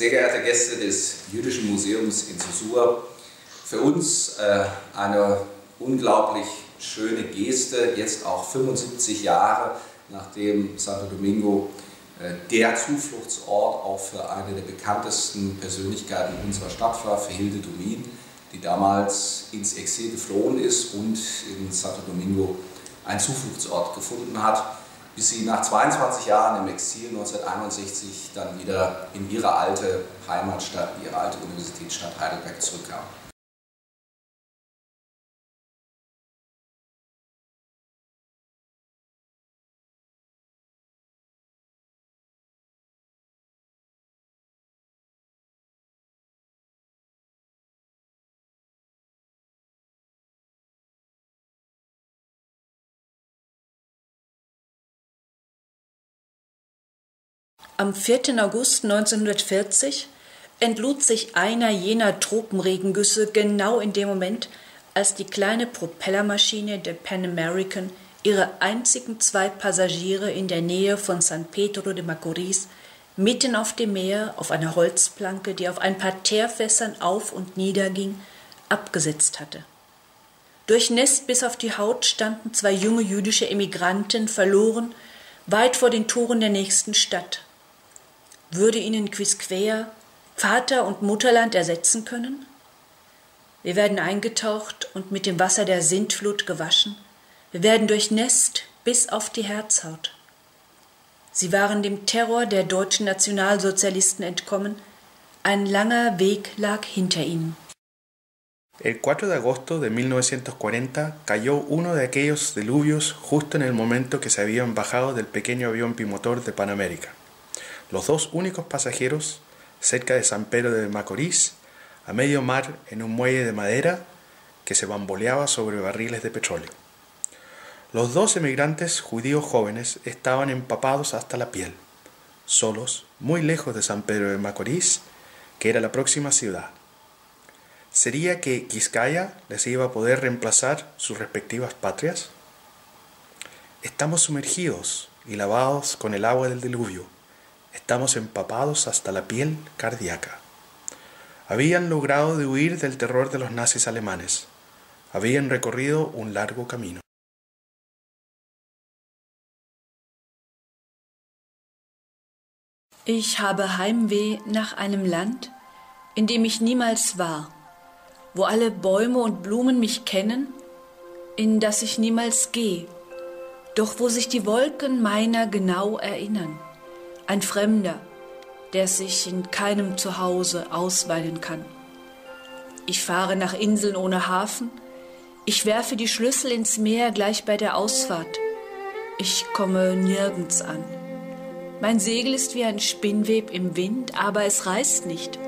sehr geehrte Gäste des Jüdischen Museums in Susur, für uns äh, eine unglaublich schöne Geste, jetzt auch 75 Jahre nachdem Santo Domingo äh, der Zufluchtsort auch für eine der bekanntesten Persönlichkeiten unserer Stadt war, für Hilde Domin, die damals ins Exil geflohen ist und in Santo Domingo einen Zufluchtsort gefunden hat, bis sie nach 22 Jahren im Exil 1961 dann wieder in ihre alte Heimatstadt, ihre alte Universitätsstadt Heidelberg zurückkam. Am 4. August 1940 entlud sich einer jener Tropenregengüsse genau in dem Moment, als die kleine Propellermaschine der Pan American ihre einzigen zwei Passagiere in der Nähe von San Pedro de Macorís mitten auf dem Meer auf einer Holzplanke, die auf ein paar Teerfässern auf und nieder ging, abgesetzt hatte. Durchnässt bis auf die Haut standen zwei junge jüdische Emigranten verloren, weit vor den Toren der nächsten Stadt. Würde ihnen Quisquea Vater und Mutterland ersetzen können? Wir werden eingetaucht und mit dem Wasser der Sintflut gewaschen. Wir werden durchnässt bis auf die Herzhaut. Sie waren dem Terror der deutschen Nationalsozialisten entkommen. Ein langer Weg lag hinter ihnen. El 4 de agosto de 1940 cayó uno de aquellos diluvios justo en el momento que se habían bajado del pequeño avión bimotor de Panamérica. Los dos únicos pasajeros cerca de San Pedro de Macorís, a medio mar en un muelle de madera que se bamboleaba sobre barriles de petróleo. Los dos emigrantes judíos jóvenes estaban empapados hasta la piel, solos, muy lejos de San Pedro de Macorís, que era la próxima ciudad. ¿Sería que Quiscaya les iba a poder reemplazar sus respectivas patrias? Estamos sumergidos y lavados con el agua del diluvio Estamos empapados hasta la piel cardíaca. Habían logrado de huir del terror de los nazis alemanes. Habían recorrido un largo camino. Ich habe Heimweh nach einem Land, in dem ich niemals war, wo alle Bäume und Blumen mich kennen, in das ich niemals gehe, doch wo sich die Wolken meiner genau erinnern ein Fremder, der sich in keinem Zuhause ausweilen kann. Ich fahre nach Inseln ohne Hafen, ich werfe die Schlüssel ins Meer gleich bei der Ausfahrt. Ich komme nirgends an. Mein Segel ist wie ein Spinnweb im Wind, aber es reißt nicht.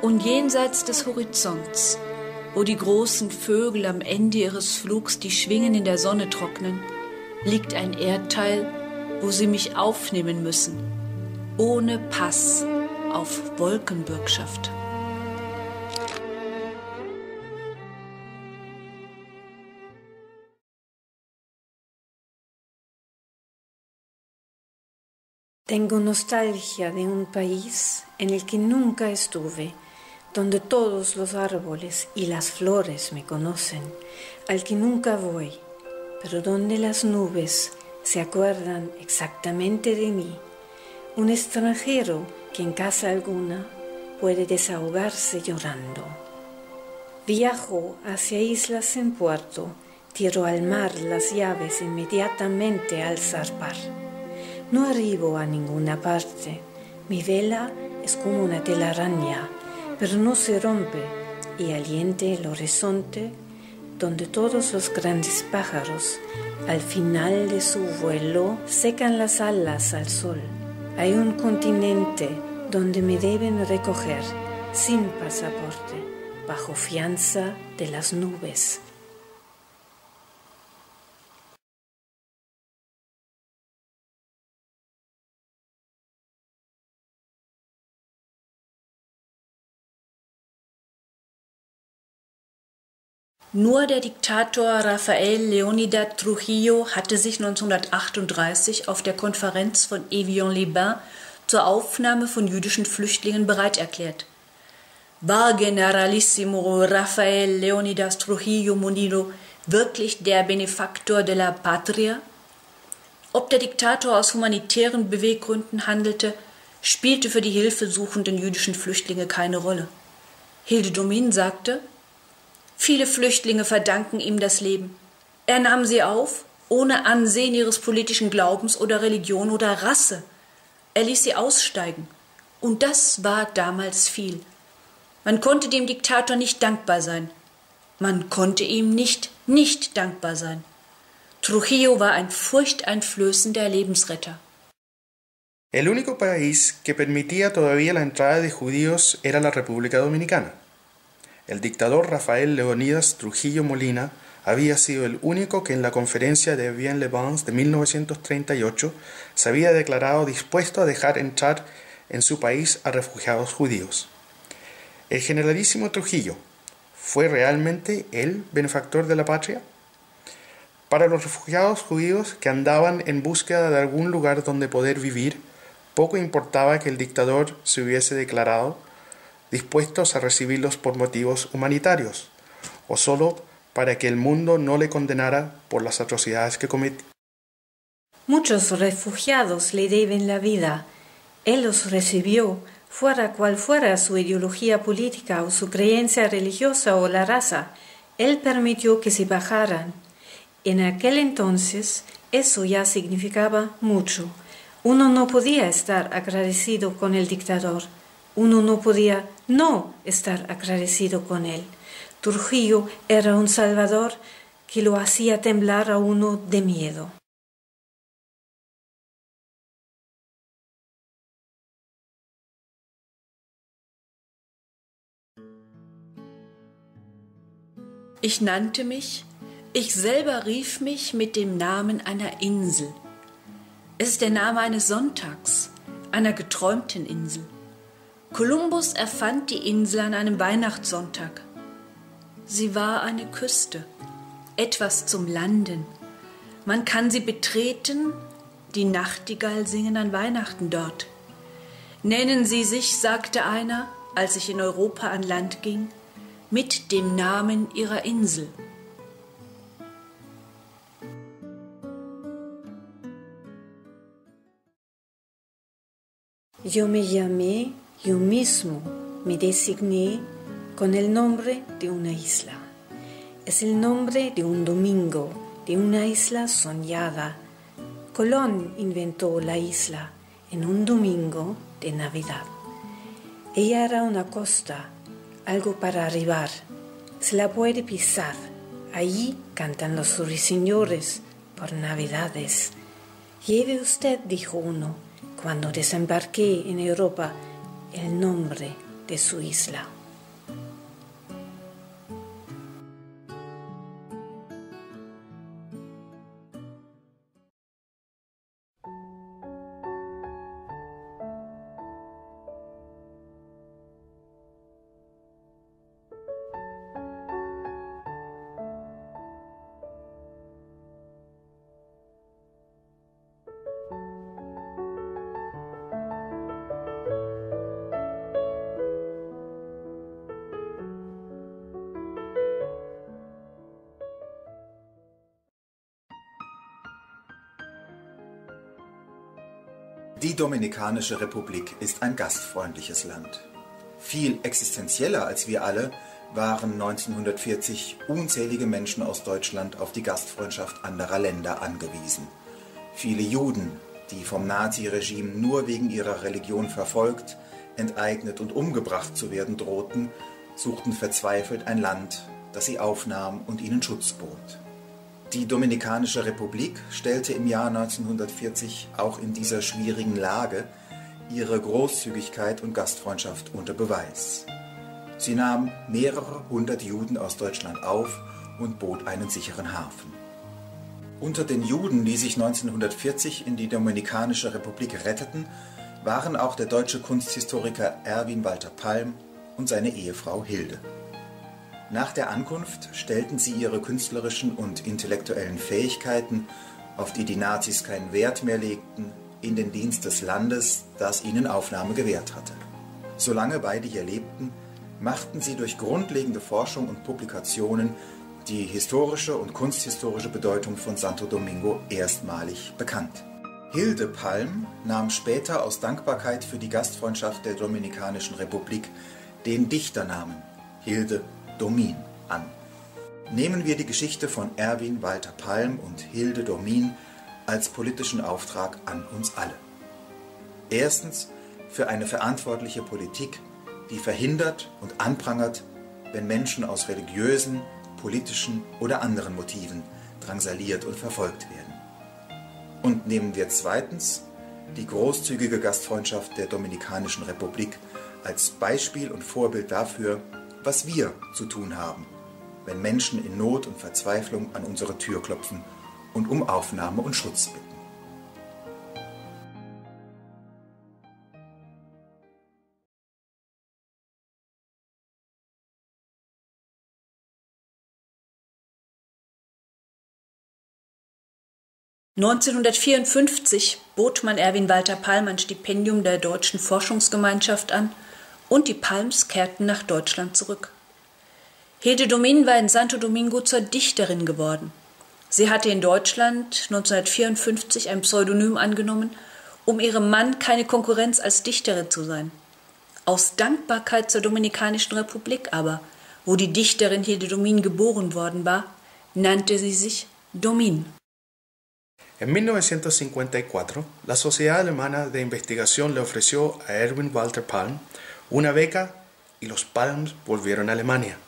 Und jenseits des Horizonts, wo die großen Vögel am Ende ihres Flugs die Schwingen in der Sonne trocknen, liegt ein Erdteil, wo sie mich aufnehmen müssen, ohne Pass auf Wolkenbürgschaft. Tengo nostalgia de un país en el que nunca estuve, donde todos los árboles y las flores me conocen, al que nunca voy, pero donde las nubes se acuerdan exactamente de mí un extranjero que en casa alguna puede desahogarse llorando. Viajo hacia islas en puerto, tiro al mar las llaves inmediatamente al zarpar. No arribo a ninguna parte, mi vela es como una telaraña, pero no se rompe y aliente el horizonte donde todos los grandes pájaros al final de su vuelo secan las alas al sol hay un continente donde me deben recoger sin pasaporte, bajo fianza de las nubes. Nur der Diktator Rafael Leonidas Trujillo hatte sich 1938 auf der Konferenz von Evian-les-Bains zur Aufnahme von jüdischen Flüchtlingen bereit erklärt. War Generalissimo Rafael Leonidas Trujillo Munino wirklich der Benefaktor de la Patria? Ob der Diktator aus humanitären Beweggründen handelte, spielte für die hilfesuchenden jüdischen Flüchtlinge keine Rolle. Hilde Domin sagte, viele Flüchtlinge verdanken ihm das Leben. Er nahm sie auf, ohne Ansehen ihres politischen Glaubens oder Religion oder Rasse. Er ließ sie aussteigen. Und das war damals viel. Man konnte dem Diktator nicht dankbar sein. Man konnte ihm nicht nicht dankbar sein. Trujillo war ein furchteinflößender Lebensretter. El único país que permitía todavía la entrada de judíos era la República Dominicana. El dictador Rafael Leonidas Trujillo Molina había sido el único que en la conferencia de Bien-le-Vans de 1938 se había declarado dispuesto a dejar entrar en su país a refugiados judíos. ¿El generalísimo Trujillo fue realmente el benefactor de la patria? Para los refugiados judíos que andaban en búsqueda de algún lugar donde poder vivir, poco importaba que el dictador se hubiese declarado dispuestos a recibirlos por motivos humanitarios o solo para que el mundo no le condenara por las atrocidades que cometió. Muchos refugiados le deben la vida. Él los recibió fuera cual fuera su ideología política o su creencia religiosa o la raza, él permitió que se bajaran. En aquel entonces eso ya significaba mucho. Uno no podía estar agradecido con el dictador. Uno no podía no estar agradecido con él. Trujillo era un salvador que lo hacía temblar a uno de miedo. Ich nannte mich, ich selber rief mich mit dem Namen einer Insel. Es ist der Name eines Sonntags, einer geträumten Insel. Kolumbus erfand die Insel an einem Weihnachtssonntag. Sie war eine Küste, etwas zum Landen. Man kann sie betreten, die Nachtigall singen an Weihnachten dort. Nennen Sie sich, sagte einer, als ich in Europa an Land ging, mit dem Namen ihrer Insel. Yo me llamé, yo mismo me designé con el nombre de una isla. Es el nombre de un domingo, de una isla soñada. Colón inventó la isla en un domingo de Navidad. Ella era una costa algo para arribar. Se la puede pisar. Allí cantan los ruiseñores por navidades. Lleve usted, dijo uno, cuando desembarqué en Europa, el nombre de su isla. Die Dominikanische Republik ist ein gastfreundliches Land. Viel existenzieller als wir alle waren 1940 unzählige Menschen aus Deutschland auf die Gastfreundschaft anderer Länder angewiesen. Viele Juden, die vom Naziregime nur wegen ihrer Religion verfolgt, enteignet und umgebracht zu werden drohten, suchten verzweifelt ein Land, das sie aufnahm und ihnen Schutz bot. Die Dominikanische Republik stellte im Jahr 1940 auch in dieser schwierigen Lage ihre Großzügigkeit und Gastfreundschaft unter Beweis. Sie nahm mehrere hundert Juden aus Deutschland auf und bot einen sicheren Hafen. Unter den Juden, die sich 1940 in die Dominikanische Republik retteten, waren auch der deutsche Kunsthistoriker Erwin Walter Palm und seine Ehefrau Hilde. Nach der Ankunft stellten sie ihre künstlerischen und intellektuellen Fähigkeiten, auf die die Nazis keinen Wert mehr legten, in den Dienst des Landes, das ihnen Aufnahme gewährt hatte. Solange beide hier lebten, machten sie durch grundlegende Forschung und Publikationen die historische und kunsthistorische Bedeutung von Santo Domingo erstmalig bekannt. Hilde Palm nahm später aus Dankbarkeit für die Gastfreundschaft der Dominikanischen Republik den Dichternamen Hilde Domin an. Nehmen wir die Geschichte von Erwin Walter Palm und Hilde Domin als politischen Auftrag an uns alle. Erstens für eine verantwortliche Politik, die verhindert und anprangert, wenn Menschen aus religiösen, politischen oder anderen Motiven drangsaliert und verfolgt werden. Und nehmen wir zweitens die großzügige Gastfreundschaft der Dominikanischen Republik als Beispiel und Vorbild dafür, was wir zu tun haben, wenn Menschen in Not und Verzweiflung an unsere Tür klopfen und um Aufnahme und Schutz bitten. 1954 bot man Erwin Walter Palm ein Stipendium der Deutschen Forschungsgemeinschaft an und die Palms kehrten nach Deutschland zurück. Hilde Domin war in Santo Domingo zur Dichterin geworden. Sie hatte in Deutschland 1954 ein Pseudonym angenommen, um ihrem Mann keine Konkurrenz als Dichterin zu sein. Aus Dankbarkeit zur Dominikanischen Republik aber, wo die Dichterin Hilde Domin geboren worden war, nannte sie sich Domin. En 1954, la Sociedad Alemana de Investigación le ofreció a Erwin Walter Palm una beca y los Palms volvieron a Alemania.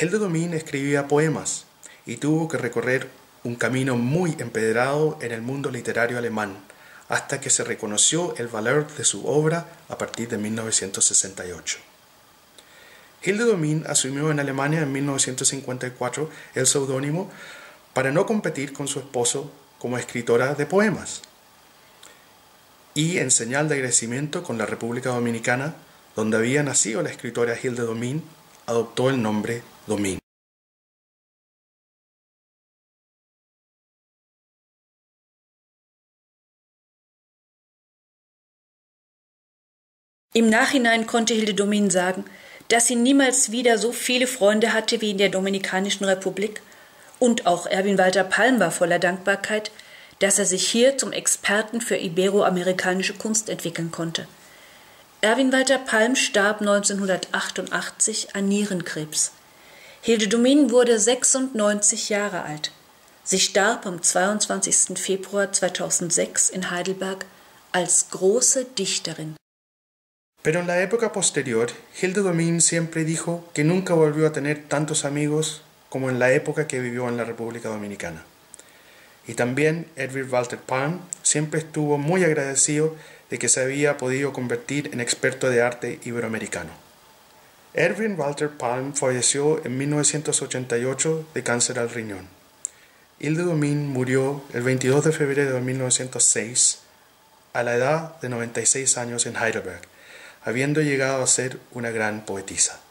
Hilde Domin escribía poemas y tuvo que recorrer un camino muy empedrado en el mundo literario alemán hasta que se reconoció el valor de su obra a partir de 1968. Hilde Domin asumió en Alemania en 1954 el seudónimo para no competir con su esposo como escritora de poemas. Y en señal de agradecimiento con la República Dominicana, donde había nacido la escritora Hilde Domín, adoptó el nombre Domín. Im Nachhinein konnte Hilde Domin sagen, dass sie niemals wieder so viele Freunde hatte wie in der Dominikanischen Republik und auch Erwin Walter Palm war voller Dankbarkeit, dass er sich hier zum Experten für iberoamerikanische Kunst entwickeln konnte. Erwin Walter Palm starb 1988 an Nierenkrebs. Hilde Domin wurde 96 Jahre alt. Sie starb am 22. Februar 2006 in Heidelberg als große Dichterin. Pero en la época posterior, Hilde Domin siempre dijo que nunca volvió a tener tantos amigos como en la época que vivió en la República Dominicana. Y también Edward Walter Palm siempre estuvo muy agradecido de que se había podido convertir en experto de arte iberoamericano. Erwin Walter Palm falleció en 1988 de cáncer al riñón. Hilde Domin murió el 22 de febrero de 1906 a la edad de 96 años en Heidelberg, habiendo llegado a ser una gran poetisa.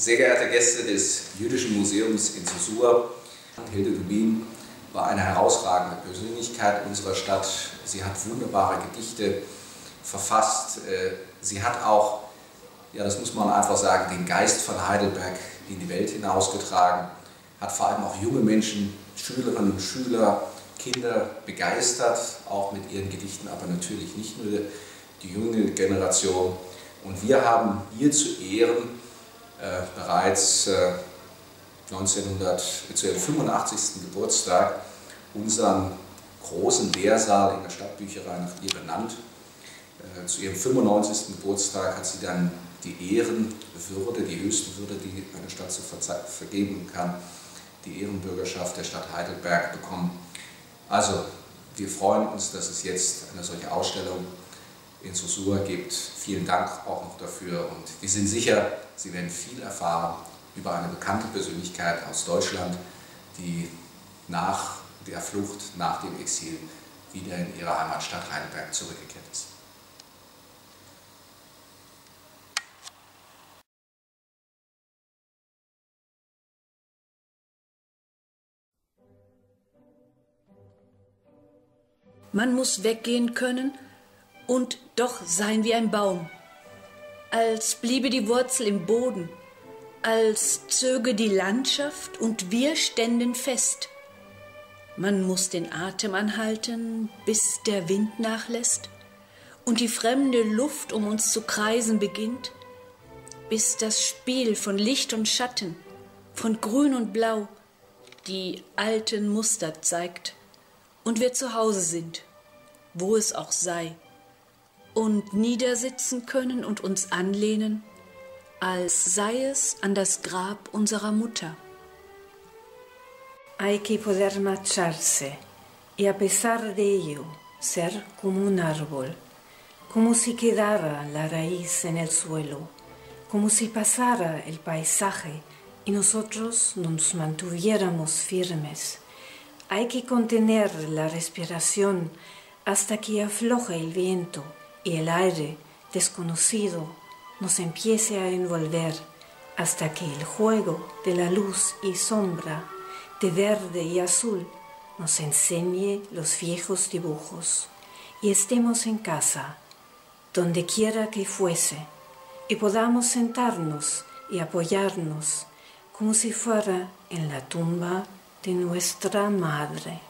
Sehr geehrte Gäste des Jüdischen Museums in Susur, Hilde Dubin war eine herausragende Persönlichkeit unserer Stadt. Sie hat wunderbare Gedichte verfasst. Äh, sie hat auch, ja das muss man einfach sagen, den Geist von Heidelberg in die Welt hinausgetragen, hat vor allem auch junge Menschen, Schülerinnen und Schüler, Kinder begeistert, auch mit ihren Gedichten, aber natürlich nicht nur die junge Generation. Und wir haben ihr zu Ehren bereits äh, 1900, zu ihrem 85. Geburtstag unseren großen Lehrsaal in der Stadtbücherei nach ihr benannt. Äh, zu ihrem 95. Geburtstag hat sie dann die Ehrenwürde, die höchste Würde, die eine Stadt zu vergeben kann, die Ehrenbürgerschaft der Stadt Heidelberg bekommen. Also wir freuen uns, dass es jetzt eine solche Ausstellung in Sosua gibt. Vielen Dank auch noch dafür und wir sind sicher, Sie werden viel erfahren über eine bekannte Persönlichkeit aus Deutschland, die nach der Flucht, nach dem Exil wieder in ihre Heimatstadt Heidelberg zurückgekehrt ist. Man muss weggehen können und doch sein wie ein Baum, als bliebe die Wurzel im Boden, als zöge die Landschaft und wir ständen fest. Man muss den Atem anhalten, bis der Wind nachlässt und die fremde Luft um uns zu kreisen beginnt, bis das Spiel von Licht und Schatten, von Grün und Blau die alten Muster zeigt und wir zu Hause sind, wo es auch sei, und niedersitzen können und uns anlehnen, als sei es an das Grab unserer Mutter. Hay que poder marcharse y a pesar de ello ser como un árbol, como si quedara la raíz en el suelo, como si pasara el paisaje y nosotros nos mantuviéramos firmes. Hay que contener la respiración hasta que afloje el viento y el aire desconocido nos empiece a envolver hasta que el juego de la luz y sombra, de verde y azul, nos enseñe los viejos dibujos y estemos en casa, donde quiera que fuese, y podamos sentarnos y apoyarnos como si fuera en la tumba de nuestra madre.